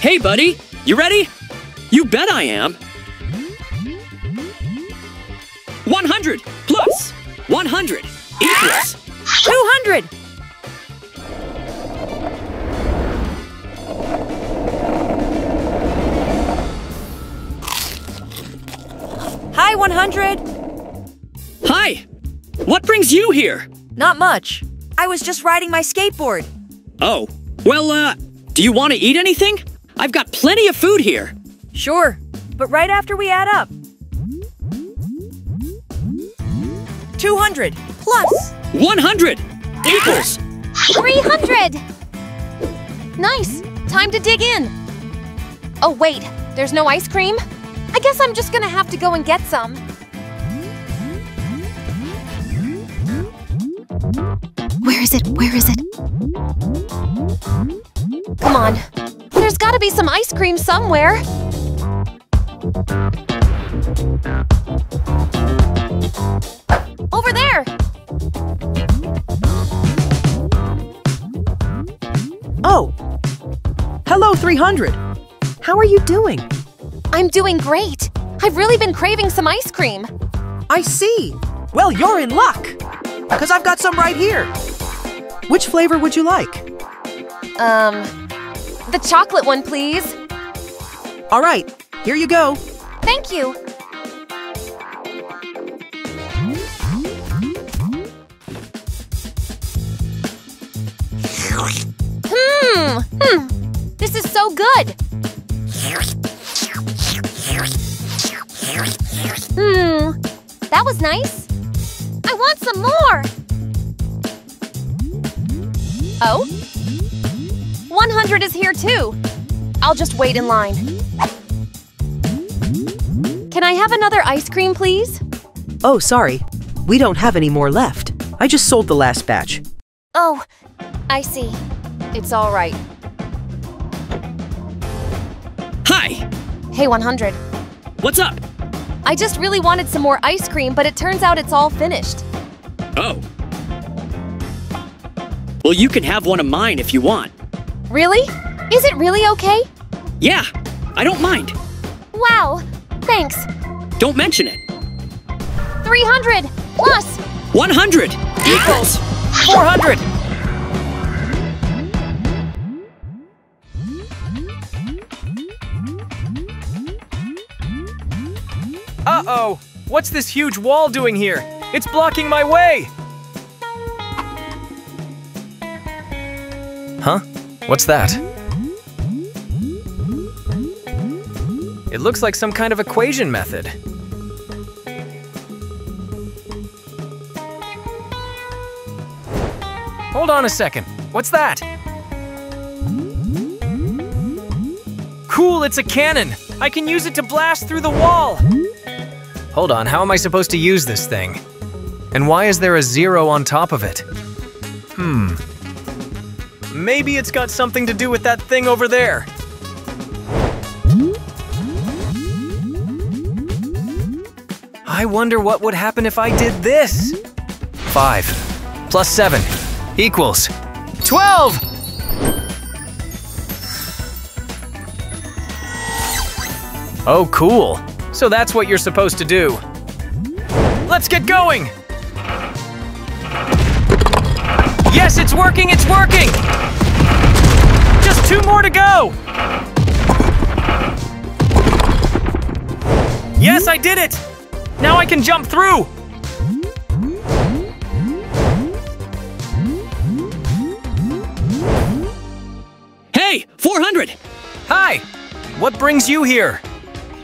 Hey, buddy, you ready? You bet I am. 100 plus 100 equals 200! Hi, 100! Hi! What brings you here? Not much. I was just riding my skateboard. Oh, well, uh, do you want to eat anything? I've got plenty of food here. Sure, but right after we add up. 200 plus 100 equals 300! Nice! Time to dig in. Oh, wait, there's no ice cream? I guess I'm just gonna have to go and get some. Where is it? Where is it? Come on. There's gotta be some ice cream somewhere. Over there! Oh! Hello, 300! How are you doing? I'm doing great. I've really been craving some ice cream. I see! Well, you're in luck! Because I've got some right here. Which flavor would you like? Um, the chocolate one, please. All right, here you go. Thank you. Hmm, hmm. This is so good. Hmm, that was nice. I want some more. Oh? 100 is here too. I'll just wait in line. Can I have another ice cream, please? Oh, sorry. We don't have any more left. I just sold the last batch. Oh, I see. It's all right. Hi! Hey, 100. What's up? I just really wanted some more ice cream, but it turns out it's all finished. Oh. Well, you can have one of mine if you want. Really? Is it really okay? Yeah, I don't mind. Wow, thanks. Don't mention it. 300 plus 100 equals 400! Uh-oh! What's this huge wall doing here? It's blocking my way! Huh? What's that? It looks like some kind of equation method. Hold on a second. What's that? Cool, it's a cannon! I can use it to blast through the wall! Hold on, how am I supposed to use this thing? And why is there a zero on top of it? Hmm. Maybe it's got something to do with that thing over there. I wonder what would happen if I did this. Five plus seven equals 12! Oh, cool. So that's what you're supposed to do. Let's get going! Yes, it's working, it's working! Two more to go! Yes, I did it! Now I can jump through! Hey, 400! Hi! What brings you here?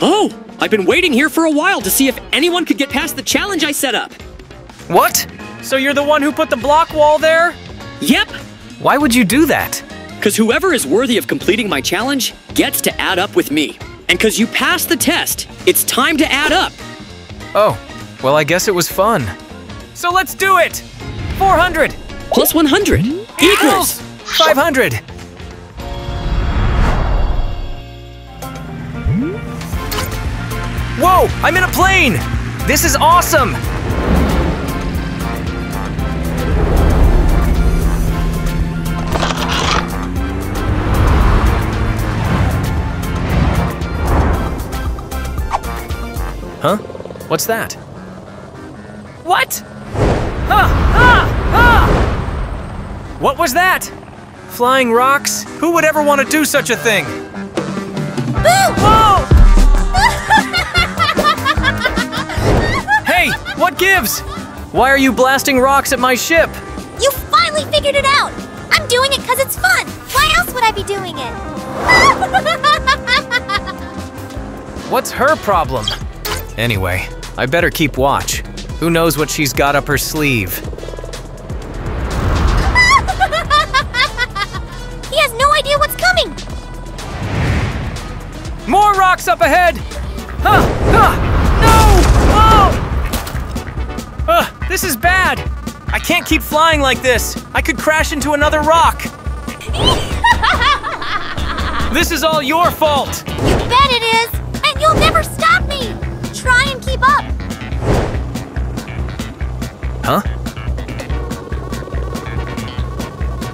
Oh, I've been waiting here for a while to see if anyone could get past the challenge I set up. What? So you're the one who put the block wall there? Yep, Why would you do that? Because whoever is worthy of completing my challenge gets to add up with me. And because you passed the test, it's time to add up. Oh, well, I guess it was fun. So let's do it! 400 Plus 100 equals 500! Whoa, I'm in a plane! This is awesome! Huh? What's that? What? Ah! Ah! Ah! What was that? Flying rocks? Who would ever want to do such a thing? Whoa! hey, what gives? Why are you blasting rocks at my ship? You finally figured it out! I'm doing it because it's fun! Why else would I be doing it? What's her problem? Anyway, I better keep watch. Who knows what she's got up her sleeve? he has no idea what's coming! More rocks up ahead! Huh! Huh! No! Whoa! Ugh, this is bad! I can't keep flying like this! I could crash into another rock! this is all your fault! You bet it is! And you'll never keep up! Huh?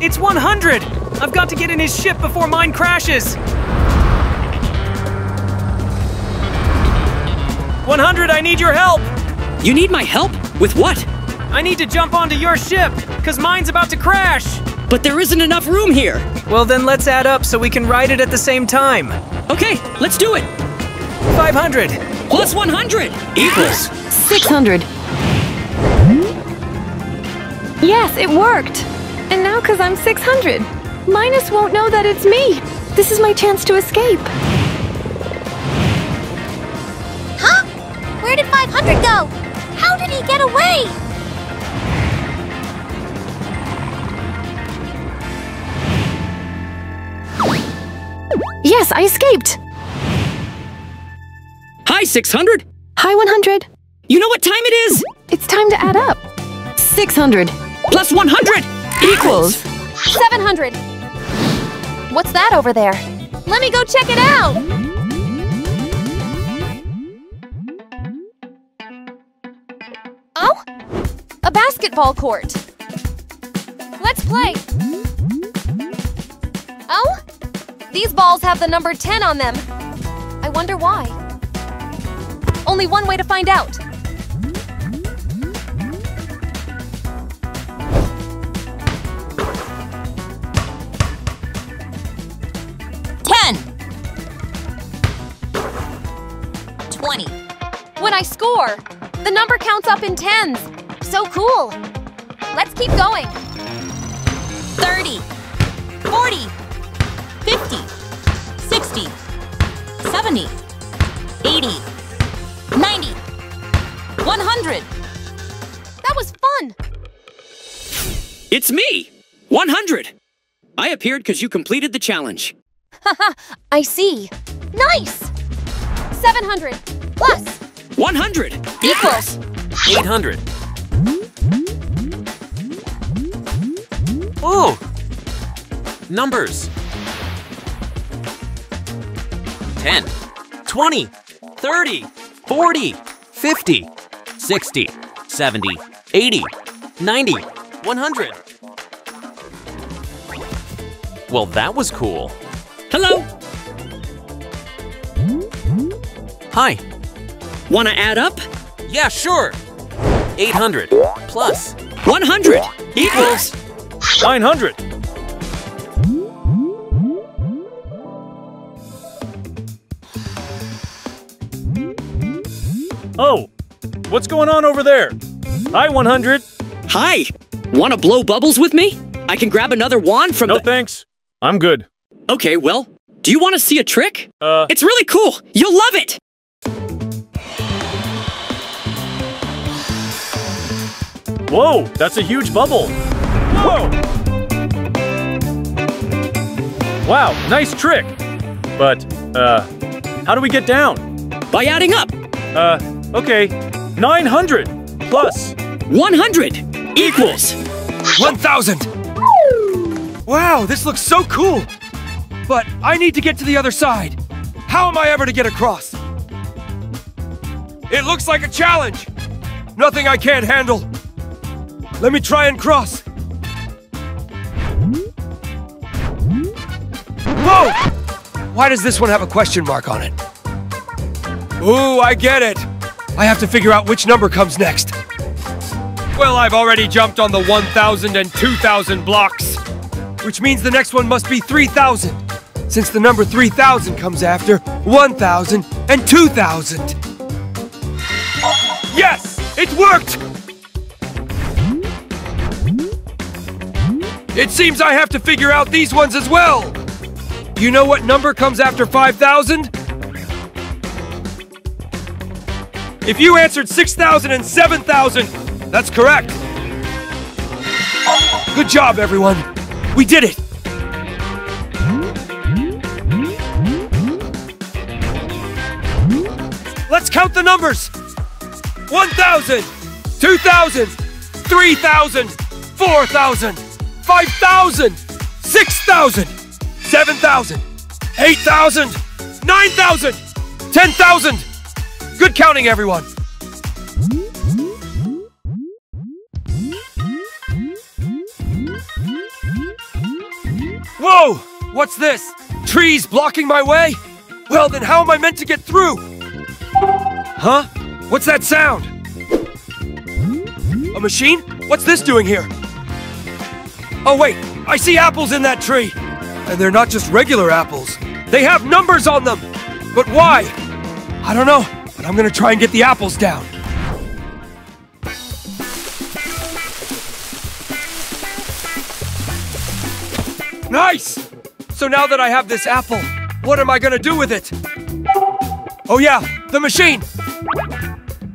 It's 100! I've got to get in his ship before mine crashes! 100, I need your help! You need my help? With what? I need to jump onto your ship, because mine's about to crash! But there isn't enough room here. Well, then let's add up so we can ride it at the same time. Okay, let's do it. 500. Plus 100 equals 600. Yes, it worked. And now, because I'm 600, Minus won't know that it's me. This is my chance to escape. Huh? Where did 500 go? How did he get away? Yes, I escaped. Hi, 600. Hi, 100. You know what time it is? It's time to add up. 600 Plus 100 equals. 700. What's that over there? Let me go check it out. Oh? A basketball court. Let's play. Oh? These balls have the number 10 on them. I wonder why. Only one way to find out! Ten! Twenty. When I score, the number counts up in tens! So cool! Let's keep going! Thirty! Forty! 50, 60, 70, 80, 100! That was fun! It's me! 100! I appeared because you completed the challenge. Haha, I see. Nice! 700 plus 100 equals 800. Oh! Numbers 10, 20, 30, 40, 50. 60, 70, 80, 90, 100. Well, that was cool. Hello. Hi. Want to add up? Yeah, sure. 800 plus 100 equals 900. Oh, what's going on over there? Hi, 100. Hi. Want to blow bubbles with me? I can grab another wand from No thanks. I'm good. Okay, well, do you want to see a trick? Uh, It's really cool. You'll love it. whoa, that's a huge bubble. Whoa! Wow, nice trick. But, uh, how do we get down? By adding up. Uh, okay, 900 100 equals 1,000! Wow, this looks so cool! But I need to get to the other side. How am I ever to get across? It looks like a challenge! Nothing I can't handle. Let me try and cross. Whoa! Why does this one have a question mark on it? Ooh, I get it. I have to figure out which number comes next. Well, I've already jumped on the 1,000 and 2,000 blocks, which means the next one must be 3,000, since the number 3,000 comes after 1,000 and 2,000. Yes! It worked! It seems I have to figure out these ones as well! You know what number comes after 5,000? If you answered 6,000 and 7,000, that's correct. Good job, everyone. We did it. Let's count the numbers. 1,000, 2,000, 3,000, 4,000, 5,000, 6,000, 7,000, 8,000, 9,000, 10,000. Good counting, everyone! Whoa! What's this? Trees blocking my way? Well, then how am I meant to get through? Huh? What's that sound? A machine? What's this doing here? Oh wait, I see apples in that tree! And they're not just regular apples. They have numbers on them! But why? I don't know. But I'm gonna try and get the apples down. Nice! So now that I have this apple, what am I gonna do with it? Oh yeah, the machine!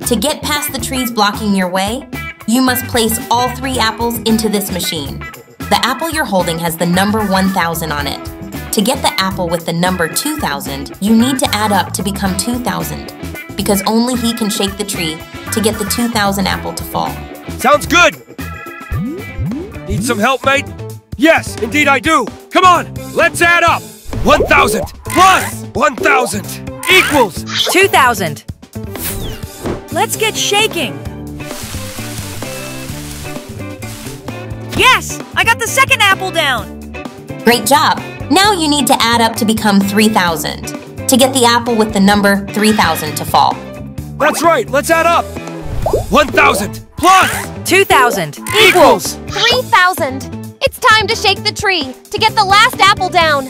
To get past the trees blocking your way, you must place all three apples into this machine. The apple you're holding has the number 1000 on it. To get the apple with the number 2000, you need to add up to become 2000 because only he can shake the tree to get the 2000 apple to fall. Sounds good! Need some help, mate? Yes, indeed I do! Come on, let's add up! 1,000 plus 1,000 equals 2,000. Let's get shaking. Yes, I got the second apple down. Great job. Now you need to add up to become 3,000 to get the apple with the number 3000 to fall. That's right, let's add up. 1000 plus 2000 equals 3,000. It's time to shake the tree to get the last apple down.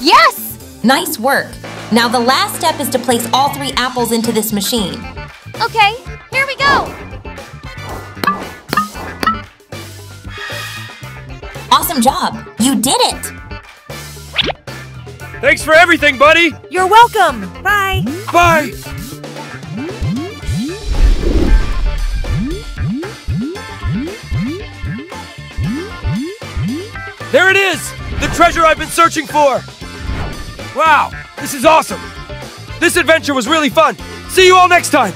Yes! Nice work. Now the last step is to place all three apples into this machine. Okay, here we go. Awesome job! You did it! Thanks for everything, buddy! You're welcome! Bye! Bye! There it is! The treasure I've been searching for! Wow, this is awesome! This adventure was really fun! See you all next time!